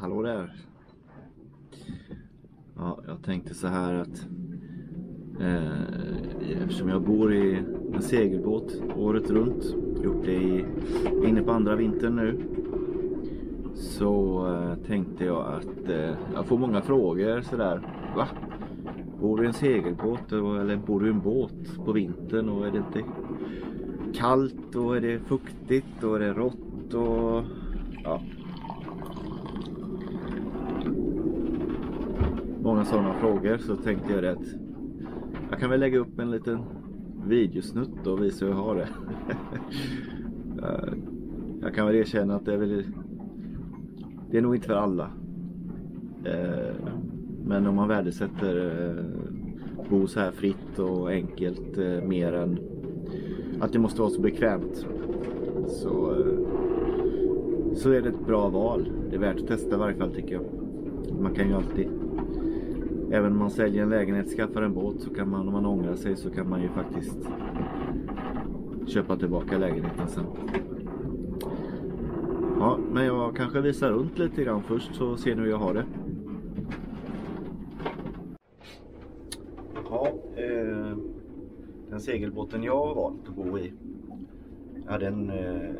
hallå där. Ja, jag tänkte så här att eh, eftersom jag bor i en segelbåt året runt, gjort det i, inne på andra vintern nu, så eh, tänkte jag att eh, jag får många frågor sådär. Va? Bor du i en segelbåt eller bor du i en båt på vintern och är det inte kallt och är det fuktigt och är det rått och ja, många sådana frågor så tänkte jag det att jag kan väl lägga upp en liten videosnutt och visa hur jag har det. Jag kan väl erkänna att det är väl Det är nog inte för alla. Eh, men om man värdesätter eh, bo så här fritt och enkelt eh, mer än att det måste vara så bekvämt så, så är det ett bra val. Det är värt att testa i varje fall tycker jag. Man kan ju alltid Även om man säljer en lägenhet, skaffar en båt så kan man om man ångrar sig så kan man ju faktiskt köpa tillbaka lägenheten sen. Ja, men jag kanske visar runt lite grann först så ser ni hur jag har det. Ja, eh, den segelbåten jag har valt att bo i. Jag, hade en, eh,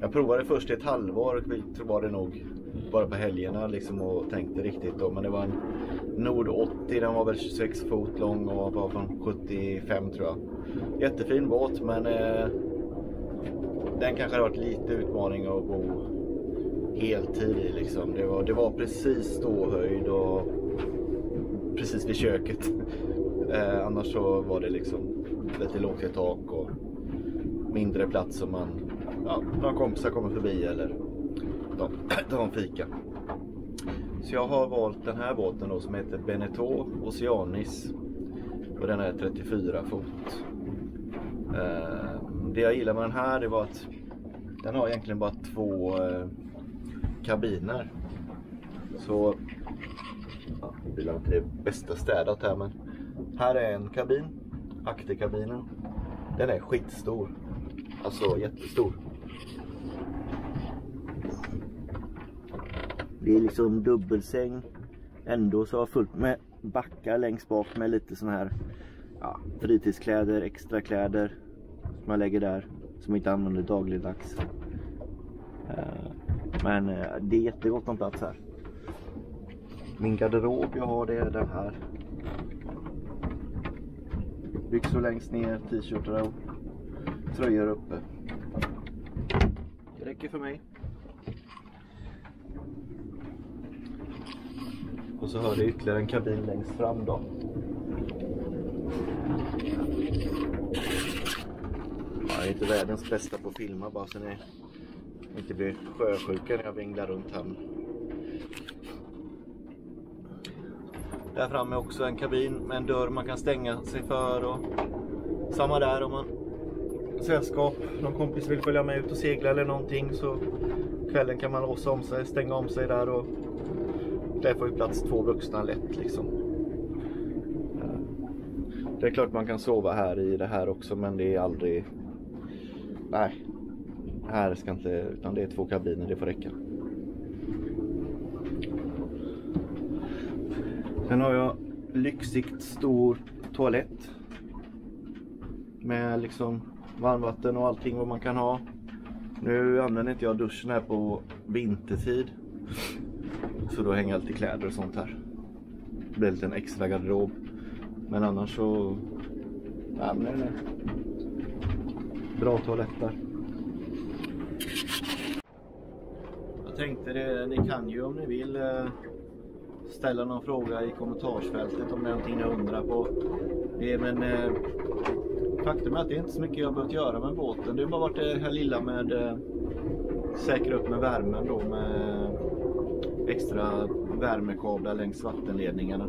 jag provade först i ett halvår, var det nog bara på helgerna liksom och tänkte riktigt då. Men det var en Nord 80, den var väl 26 fot lång och var från 75 tror jag. Jättefin båt men eh, den kanske hade varit lite utmaning att bo heltid i liksom. Det var, det var precis ståhöjd och precis vid köket. Eh, annars så var det liksom lite lågt i tak och mindre plats som man, ja, några kompisar kommer förbi eller de, de fika. Så jag har valt den här båten då som heter Beneteau Oceanis. Och den är 34 fot. Eh, det jag gillar med den här det var att den har egentligen bara två eh, kabiner. Så ja, det är inte det bästa städat här men här är en kabin, akterkabinen. Den är skitstor. Alltså jättestor. Det är liksom dubbelsäng. Ändå så har jag fullt med backar längst bak med lite sån här ja, fritidskläder, extra kläder som jag lägger där som jag inte använder dagligdags. Eh, men eh, det är jättegott om plats här. Min garderob jag har det är den här. Byxor längst ner, t-shirtar och tröjor uppe. Det räcker för mig. Och så hör jag ytterligare en kabin längst fram då. Jag är inte världens bästa på att filma bara så ni inte blir sjösjuka när jag vinglar runt här. Där framme också en kabin med en dörr man kan stänga sig för. Och samma där om man sällskap, någon kompis vill följa med ut och segla eller någonting så kvällen kan man låsa om sig, stänga om sig där och där får ju plats två vuxna lätt liksom. Eh, det är klart man kan sova här i det här också men det är aldrig... Nej. Här ska inte... Utan det är två kabiner, det får räcka. Sen har jag lyxigt stor toalett. Med liksom varmvatten och allting vad man kan ha. Nu använder inte jag duschen här på vintertid. Så då hänger alltid kläder och sånt här. Det blir en liten extra garderob. Men annars så... Ja, men nej. Bra toaletter. Jag tänkte det, ni kan ju om ni vill eh, ställa någon fråga i kommentarsfältet om det är någonting ni undrar på. Det, men eh, faktum är att det är inte så mycket jag behövt göra med båten. Det har bara varit det här lilla med eh, säkra upp med värmen då med extra värmekablar längs vattenledningarna.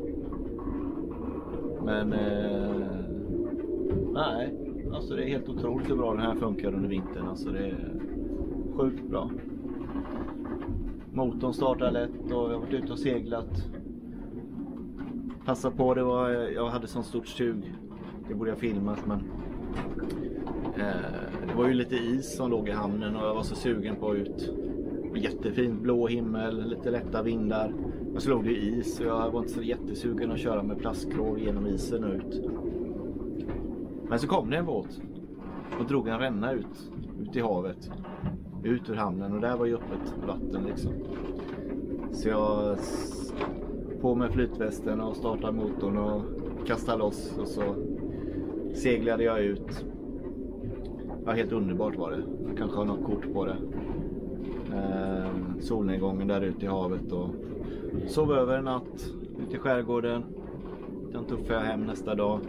Men eh, nej, alltså det är helt otroligt hur bra den här funkar under vintern. Alltså det är sjukt bra. Motorn startar lätt och jag har varit ute och seglat. Passa på, det var, jag hade sånt stort sug. Det borde jag filmat men eh, det var ju lite is som låg i hamnen och jag var så sugen på att ut Jättefin Blå himmel, lite lätta vindar. Jag slog det det is så jag var inte så jättesugen att köra med plastskrov genom isen ut. Men så kom det en båt och drog en ränna ut, ut i havet. Ut ur hamnen och där var ju öppet vatten liksom. Så jag på med flytvästen och startade motorn och kastade loss och så seglade jag ut. Ja, helt underbart var det. Jag kanske har något kort på det. Eh, solnedgången där ute i havet och sov över en natt ute i skärgården. Sen tuffade jag hem nästa dag.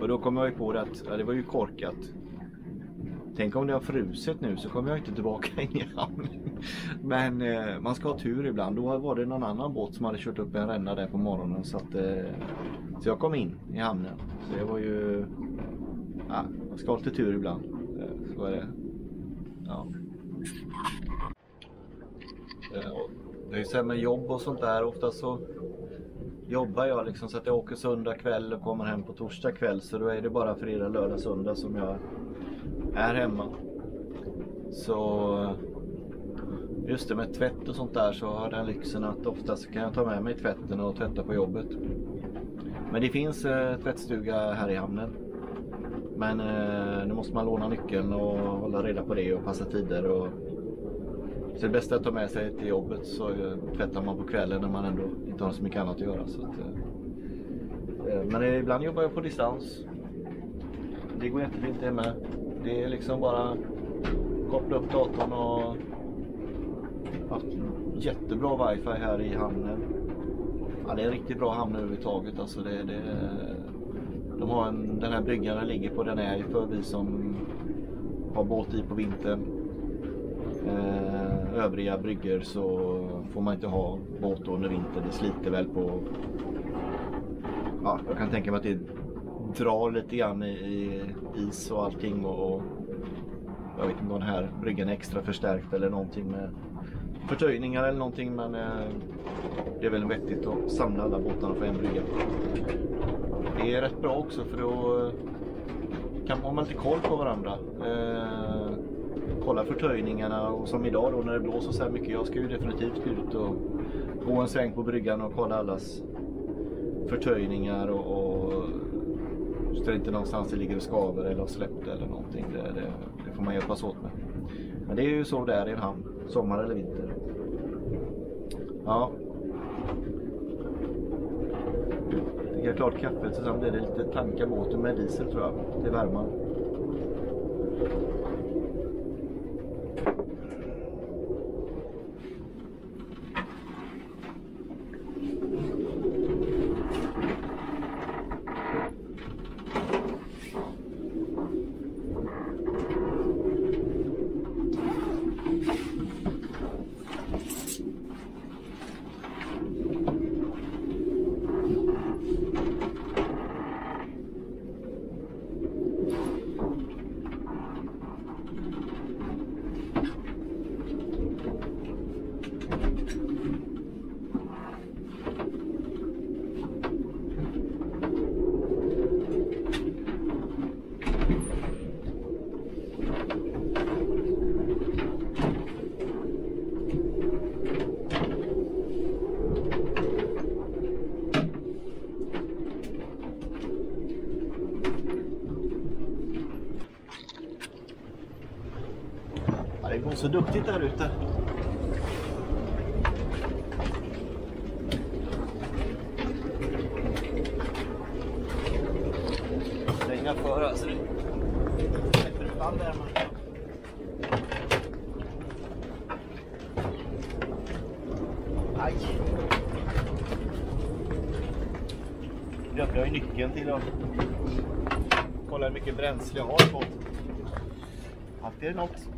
Och då kom jag ju på det att ja, det var ju korkat. Tänk om det har frusit nu så kommer jag inte tillbaka in i hamnen. Men eh, man ska ha tur ibland. Då var det någon annan båt som hade kört upp en ränna där på morgonen. Så, att, eh, så jag kom in i hamnen. Så det var ju... Ja, man ska ha lite tur ibland. Eh, så är det. Ja. Det är ju så med jobb och sånt där. Ofta så jobbar jag liksom så att jag åker söndag kväll och kommer hem på torsdag kväll. Så då är det bara fredag, lördag, söndag som jag är hemma. Så just det med tvätt och sånt där så har den lyxen att oftast kan jag ta med mig tvätten och tvätta på jobbet. Men det finns eh, tvättstuga här i hamnen. Men eh, nu måste man låna nyckeln och hålla reda på det och passa tider. Och... Så det bästa är att ta med sig till jobbet så eh, tvättar man på kvällen när man ändå inte har så mycket annat att göra. Så att, eh, eh, men ibland jobbar jag på distans. Det går jättefint det med. Det är liksom bara koppla upp datorn och haft jättebra wifi här i hamnen. Ja, det är en riktigt bra hamn överhuvudtaget. Alltså det, det, de har en, den här bryggan den ligger på den är ju för vi som har båt i på vintern. Eh, övriga brygger så får man inte ha båt under vintern. Det sliter väl på... Ja, jag kan tänka mig att det drar lite grann i, i is och allting. Och, och, jag vet inte om den här bryggan är extra förstärkt eller någonting med förtöjningar eller någonting. Men eh, det är väl vettigt att samla alla båtarna på en brygga. Det är rätt bra också för då eh, kan man ha lite koll på varandra. Eh, kolla förtöjningarna och som idag då när det blåser så här mycket. Jag ska ju definitivt ut och gå en sväng på bryggan och kolla allas förtöjningar och, och så det är inte någonstans det ligger och skaver eller har släppt eller någonting. Det, det, det, får man hjälpas åt med. Men det är ju så det är i en hamn, sommar eller vinter. Ja. Dricka klart kaffet så sen blir det lite tanka båten med diesel tror jag, till värmen. så duktigt där ute. Svänga för alltså. Aj. Glömde jag ju nyckeln till att kolla hur mycket bränsle jag har på. Alltid är det något.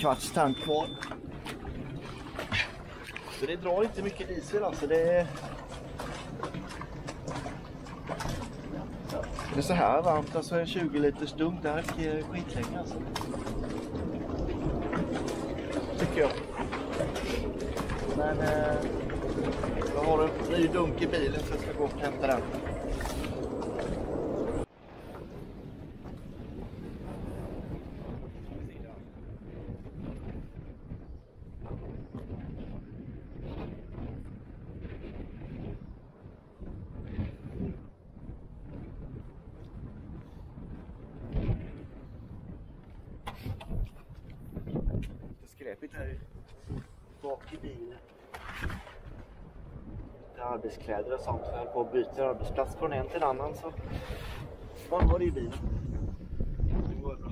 Kvarts tank kvar. Så det drar inte mycket diesel alltså. Det är, det är så här varmt, alltså en 20 liters dunk, det här räcker skitlänge alltså. Tycker jag. Men eh, jag har en ny dunk i bilen så jag ska gå och hämta den. Lite skräpigt här bak i bilen. Lite arbetskläder och sånt. Jag höll på att byta arbetsplats från en till en annan så man var det i bilen. Det går bra.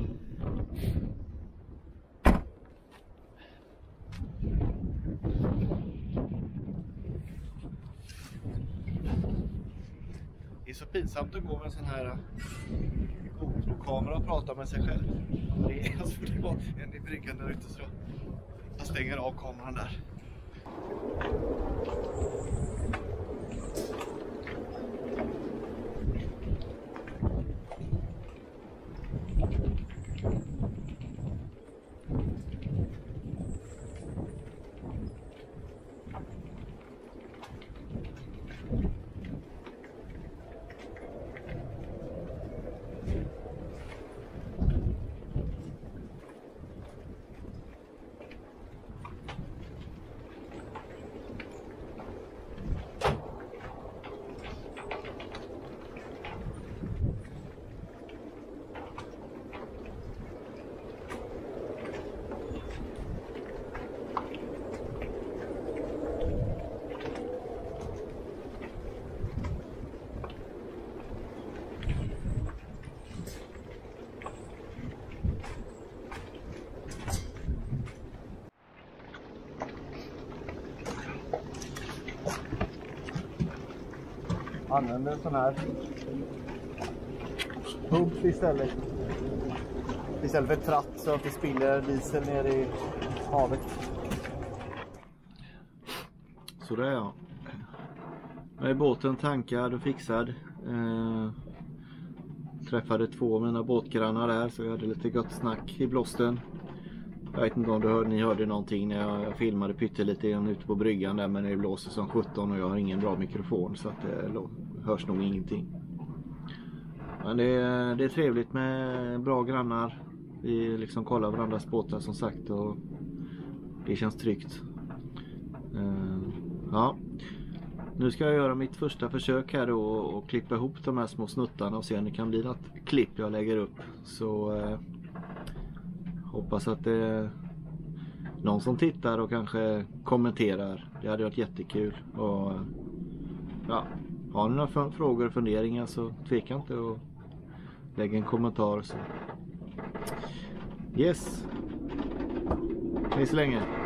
Det är så pinsamt att gå med en sån här eh, GoPro-kamera och prata med sig själv. Det är alltså det var en i bryggan där ute så stänger av kameran där. Använder en sån här pump istället. Istället för tratt så att det spiller diesel ner i havet. Så där ja. Nu är båten tankad och fixad. Eh, träffade två av mina båtgrannar där så vi hade lite gott snack i blåsten. Jag vet inte om du hörde, ni hörde någonting när jag, jag filmade pyttelite grann ute på bryggan där men det blåser som 17 och jag har ingen bra mikrofon så att eh, det hörs nog ingenting. Men det, är- det är trevligt med bra grannar. Vi liksom kollar varandras båtar som sagt och det känns tryggt. Uh, ja. Nu ska jag göra mitt första försök här då och klippa ihop de här små snuttarna och se om det kan bli något klipp jag lägger upp. Så Uh, hoppas att det är någon som tittar och kanske kommenterar. Det hade varit jättekul. Och, ja, har ni några frågor och funderingar så tveka inte och lägg en kommentar. Så. Yes. Hej så länge.